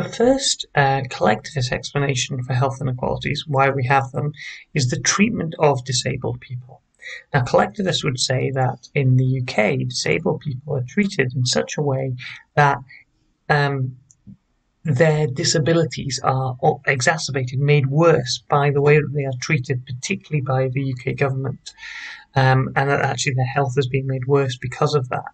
The first uh, collectivist explanation for health inequalities, why we have them, is the treatment of disabled people. Now, collectivists would say that in the UK, disabled people are treated in such a way that um, their disabilities are exacerbated, made worse by the way that they are treated, particularly by the UK government, um, and that actually their health is being made worse because of that.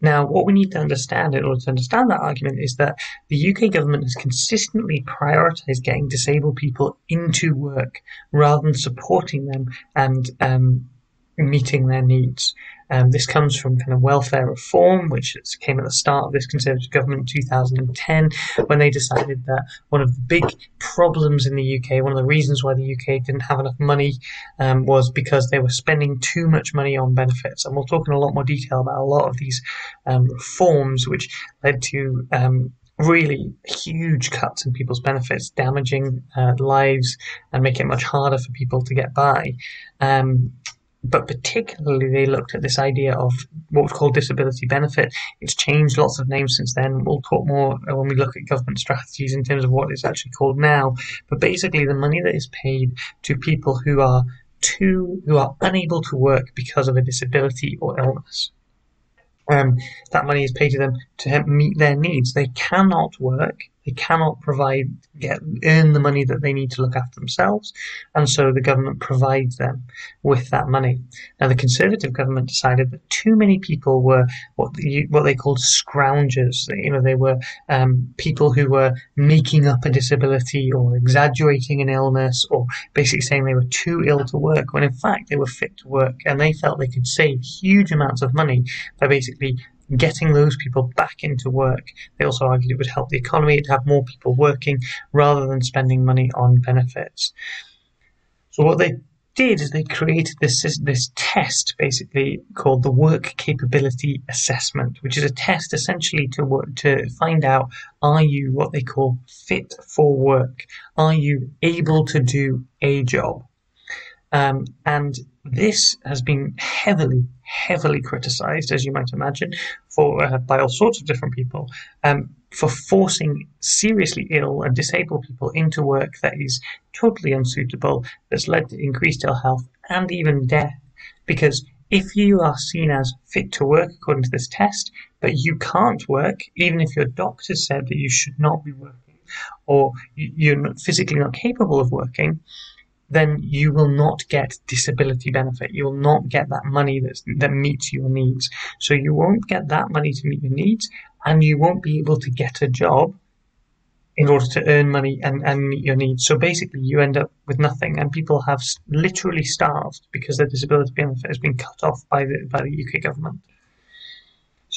Now, what we need to understand in order to understand that argument is that the UK government has consistently prioritised getting disabled people into work rather than supporting them and um, meeting their needs. Um, this comes from kind of welfare reform, which came at the start of this Conservative government in 2010, when they decided that one of the big problems in the UK, one of the reasons why the UK didn't have enough money, um, was because they were spending too much money on benefits. And we'll talk in a lot more detail about a lot of these um, reforms, which led to um, really huge cuts in people's benefits, damaging uh, lives and making it much harder for people to get by. Um, but particularly they looked at this idea of what was called disability benefit. It's changed lots of names since then. We'll talk more when we look at government strategies in terms of what it's actually called now. But basically, the money that is paid to people who are too who are unable to work because of a disability or illness. Um, that money is paid to them to meet their needs. They cannot work they cannot provide, get, earn the money that they need to look after themselves, and so the government provides them with that money. Now, the Conservative government decided that too many people were what the, what they called scroungers. You know, they were um, people who were making up a disability or exaggerating an illness, or basically saying they were too ill to work when in fact they were fit to work, and they felt they could save huge amounts of money by basically getting those people back into work. They also argued it would help the economy to have more people working rather than spending money on benefits. So what they did is they created this this test basically called the work capability assessment, which is a test essentially to work, to find out are you what they call fit for work? Are you able to do a job? Um, and this has been heavily, heavily criticised, as you might imagine, for uh, by all sorts of different people, um, for forcing seriously ill and disabled people into work that is totally unsuitable, that's led to increased ill health and even death. Because if you are seen as fit to work according to this test, but you can't work, even if your doctor said that you should not be working, or you're physically not capable of working, then you will not get disability benefit. You will not get that money that's, that meets your needs. So you won't get that money to meet your needs, and you won't be able to get a job in order to earn money and, and meet your needs. So basically, you end up with nothing, and people have literally starved because their disability benefit has been cut off by the by the UK government.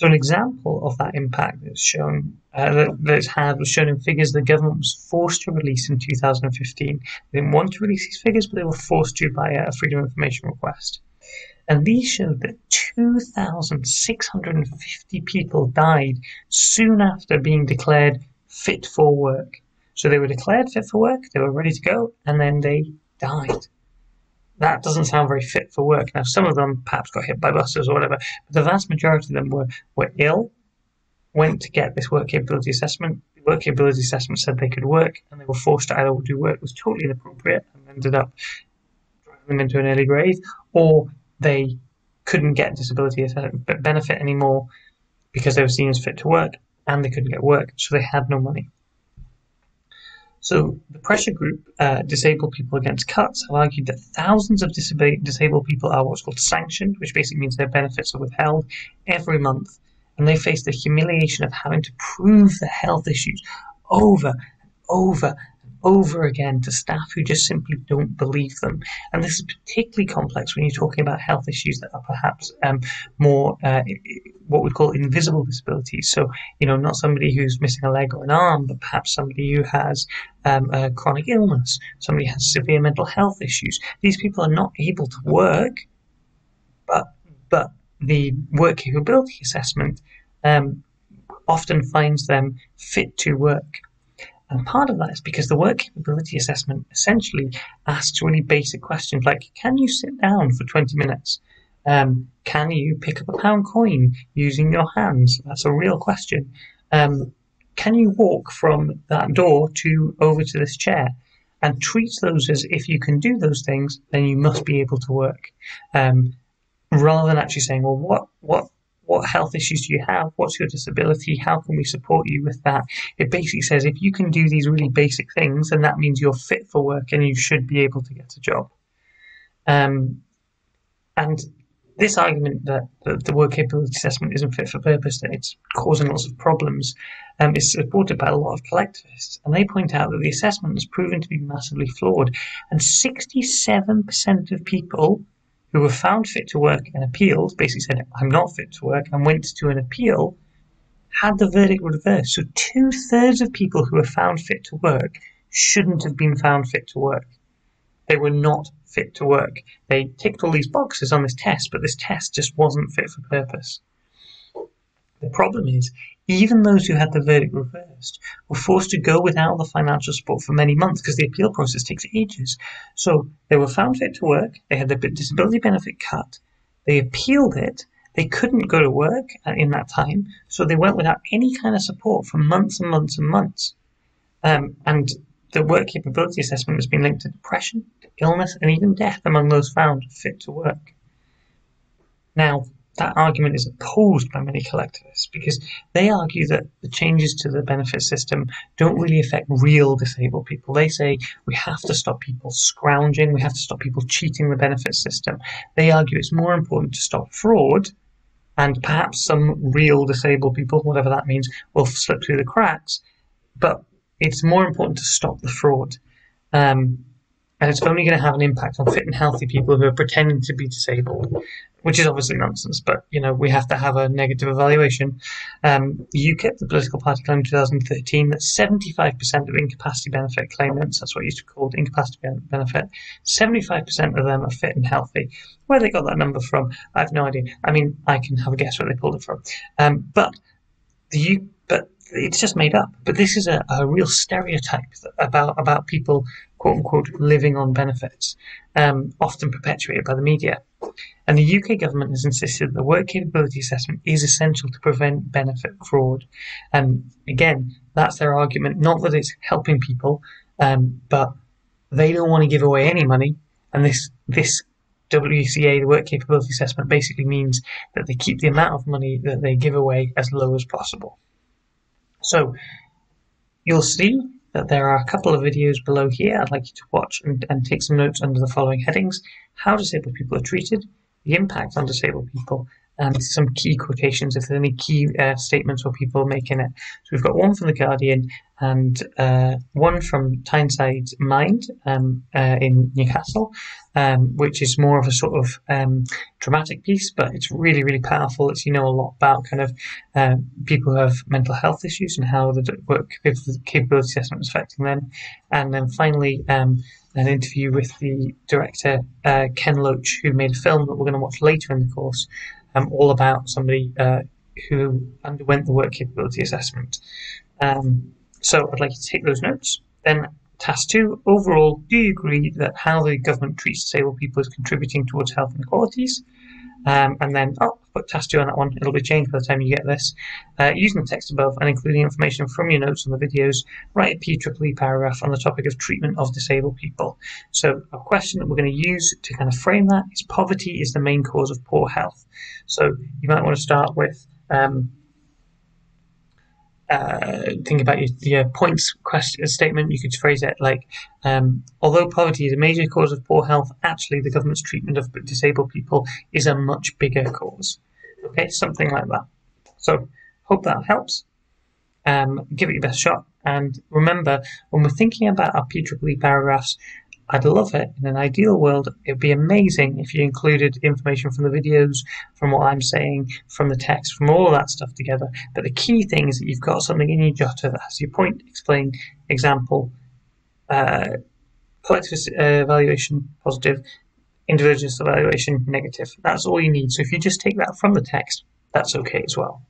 So an example of that impact that's shown uh, that, that it's had was shown in figures the government was forced to release in 2015. They didn't want to release these figures, but they were forced to by a Freedom of Information request. And these showed that 2,650 people died soon after being declared fit for work. So they were declared fit for work, they were ready to go, and then they died that doesn't sound very fit for work. Now, some of them perhaps got hit by buses or whatever, but the vast majority of them were, were ill, went to get this work capability assessment. The work capability assessment said they could work, and they were forced to either do work that was totally inappropriate and ended up driving them into an early grave, or they couldn't get disability benefit anymore because they were seen as fit to work and they couldn't get work, so they had no money. So the pressure group, uh, Disabled People Against Cuts, have argued that thousands of disabled people are what's called sanctioned, which basically means their benefits are withheld every month, and they face the humiliation of having to prove their health issues over and over over again to staff who just simply don't believe them. And this is particularly complex when you're talking about health issues that are perhaps um, more uh, what we call invisible disabilities. So, you know, not somebody who's missing a leg or an arm, but perhaps somebody who has um, a chronic illness, somebody who has severe mental health issues. These people are not able to work, but but the work capability assessment um, often finds them fit to work. And part of that is because the work capability assessment essentially asks really basic questions like can you sit down for 20 minutes? Um, can you pick up a pound coin using your hands? That's a real question. Um, can you walk from that door to over to this chair? And treat those as if you can do those things, then you must be able to work. Um, rather than actually saying, well, what, what, what health issues do you have? What's your disability? How can we support you with that? It basically says if you can do these really basic things, then that means you're fit for work and you should be able to get a job. Um, and this argument that, the work capability assessment isn't fit for purpose, that it's causing lots of problems, um, is supported by a lot of collectivists. And they point out that the assessment has proven to be massively flawed. And 67% of people who were found fit to work and appealed basically said, I'm not fit to work, and went to an appeal, had the verdict reversed. So two thirds of people who were found fit to work shouldn't have been found fit to work. They were not fit to work. They ticked all these boxes on this test, but this test just wasn't fit for purpose. The problem is, even those who had the verdict reversed were forced to go without the financial support for many months because the appeal process takes ages. So they were found fit to work, they had their disability benefit cut, they appealed it, they couldn't go to work in that time, so they went without any kind of support for months and months and months. Um, and the work capability assessment has been linked to depression, illness, and even death among those found fit to work. Now, that argument is opposed by many collectivists because they argue that the changes to the benefit system don't really affect real disabled people. They say we have to stop people scrounging, we have to stop people cheating the benefit system. They argue it's more important to stop fraud and perhaps some real disabled people, whatever that means, will slip through the cracks. But it's more important to stop the fraud. Um, and it's only going to have an impact on fit and healthy people who are pretending to be disabled, which is obviously nonsense. But you know, we have to have a negative evaluation. Um, UKIP, the political party, claimed in 2013 that 75% of incapacity benefit claimants—that's what used to called incapacity benefit—75% of them are fit and healthy. Where they got that number from, I have no idea. I mean, I can have a guess where they pulled it from. Um, but the U- but it's just made up. But this is a, a real stereotype about about people, quote unquote, living on benefits, um, often perpetuated by the media. And the UK government has insisted that the work capability assessment is essential to prevent benefit fraud. And again, that's their argument. Not that it's helping people, um, but they don't want to give away any money. And this this WCA, the work capability assessment, basically means that they keep the amount of money that they give away as low as possible. So you'll see that there are a couple of videos below here I'd like you to watch and, and take some notes under the following headings. How disabled people are treated, the impact on disabled people, and some key quotations if there's any key uh, statements or people making it. So we've got one from The Guardian and uh, one from Tyneside Mind um, uh, in Newcastle, um, which is more of a sort of um, dramatic piece, but it's really, really powerful. It's, you know, a lot about kind of uh, people who have mental health issues and how the work capability assessment is affecting them. And then finally, um, an interview with the director, uh, Ken Loach, who made a film that we're going to watch later in the course, um, all about somebody uh, who underwent the work capability assessment. Um, so I'd like you to take those notes. Then task two, overall, do you agree that how the government treats disabled people is contributing towards health inequalities? Um, and then, oh, put task two on that one. It'll be changed by the time you get this. Uh, using the text above and including information from your notes on the videos, write a PEEE paragraph on the topic of treatment of disabled people. So a question that we're going to use to kind of frame that is poverty is the main cause of poor health. So you might want to start with um, uh, think about your, your points question statement, you could phrase it like, um, although poverty is a major cause of poor health, actually the government's treatment of disabled people is a much bigger cause. Okay, something like that. So, hope that helps. Um, give it your best shot. And remember, when we're thinking about our PEEE paragraphs, I'd love it. In an ideal world, it would be amazing if you included information from the videos, from what I'm saying, from the text, from all of that stuff together. But the key thing is that you've got something in your jotter that has your point, explain, example, uh, collective uh, evaluation, positive, individualist evaluation, negative. That's all you need. So if you just take that from the text, that's okay as well.